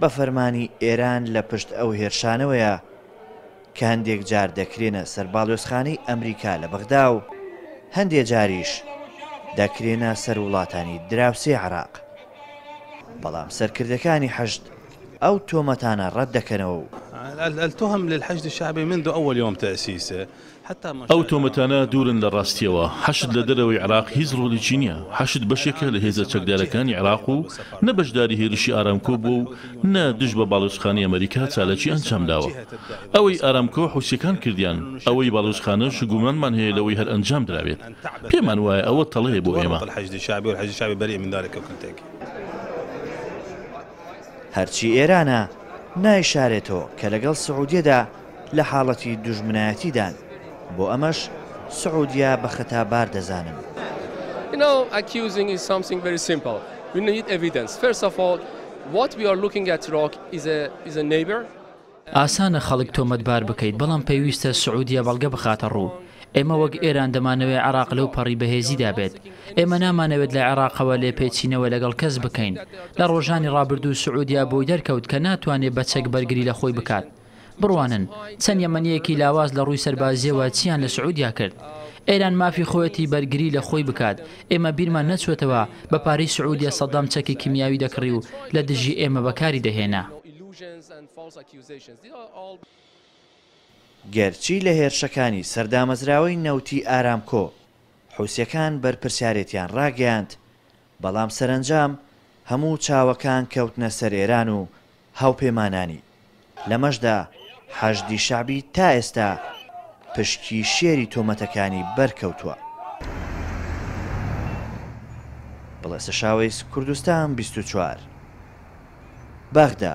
بە فەرمانی ئێران لە پشت ئەو هێرشانەوەیە کە هەندێک جار دەکرێنە سەر باڵیۆزخانەی ئەمریکا لە بەغدا و هەندێ جاریش دەکرێنە سەر وڵاتانی دراوسێی عێراق. بەڵام سەرکردەکانی حەشد ئەو تۆمەتانە ڕەت دەکەنەوە و. التهم للحشد الشعبی منذ اول يوم تاسیسه ئەو تۆمەتانە دوورن لە ڕاستییەوە. حەشد لە دەرەوەی عێراق هیچ ڕۆڵیکی نییە. حەشد بەشێکە لە هێزە چەکدارەکانی عێراق و نە بەشداری هێرشی ئارامکۆ بووە و نە دژ بە باڵیۆزخانەی ئەمەریکا چالاکی ئەنجام داوە. ئەوەی ئارامکۆ حوسییەکان کردیان، ئەوەی باڵیۆزخانەش گومانمان هەیە لەوەی هەر ئەنجام درابێت. پێمان وایە ئەوە تەڵەیە بۆ ئێمە. هەرچی ئێرانە نایشارێتەوە کە لەگەڵ سعودیەدا، لە حاڵەتی دوژمنایەتی دان، بۆ ئەمەش سعودیە بە خەتابار دەزانن. ئاسانە خەڵک تۆمەتبار بکەیت، بەڵام پێویستە سعودیە بەڵگە بخاتە ڕوو. ئێمە وەک ئێران دەمانەوێت عێراق لەو پەڕی بەهێزیدا بێت. ئێمە نامانەوێت لە عێراقەوە لێپێچینەوە لەگەڵ کەس بکەین. لە ڕۆژانی ڕابردوو سعودیە بۆی دەرکەوت کە ناتوانێت بە چەک بەرگری لە خۆی بکات. بڕوانن چەند یەمەنیەکی لاواز لە ڕووی سەربازیەوە چیان لە سعودیا کرد ئێران مافی خۆیەتی بەرگری لە خۆی بکات ئێمە بیرمان نەچوەتەوە بە پارەی سعودیە سەدام چەکی کیمیاوی دەکڕی و لە دژی ئێمە بەکاری دەهێنا. گەرچی لە هێرشەکانی سەر دامەزراوەی نەوتی ئارامکۆ حوسیەکان بەرپرسیارێتیان ڕاگەیاند بەڵام سەرەنجام هەموو چاوەکان کەوتنە سەر ئێران و هاوپەیمانانی، لەمەشدا حەشدی شەعبی تا ئێستا پشکی شێری تۆمەتەکانی بەرکەوتووە. بڵێسەشاوەیس کوردستان بیست و چوار. بەغدا.